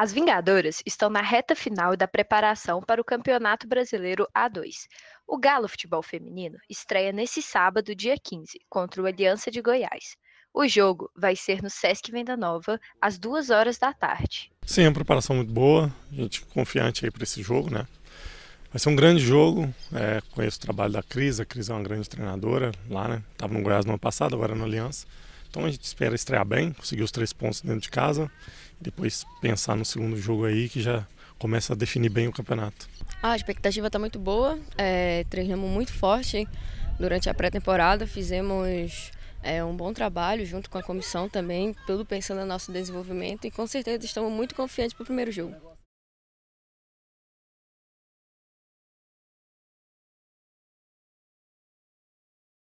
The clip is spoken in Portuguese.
As Vingadoras estão na reta final da preparação para o Campeonato Brasileiro A2. O Galo Futebol Feminino estreia nesse sábado, dia 15, contra o Aliança de Goiás. O jogo vai ser no Sesc Venda Nova, às 2 horas da tarde. Sim, uma preparação muito boa, a gente confiante aí para esse jogo, né? Vai ser um grande jogo. É, conheço o trabalho da Cris, a Cris é uma grande treinadora lá, né? Estava no Goiás no ano passado, agora na Aliança. Então a gente espera estrear bem, conseguir os três pontos dentro de casa e depois pensar no segundo jogo aí que já começa a definir bem o campeonato. A expectativa está muito boa, é, treinamos muito forte durante a pré-temporada, fizemos é, um bom trabalho junto com a comissão também, tudo pensando no nosso desenvolvimento e com certeza estamos muito confiantes para o primeiro jogo.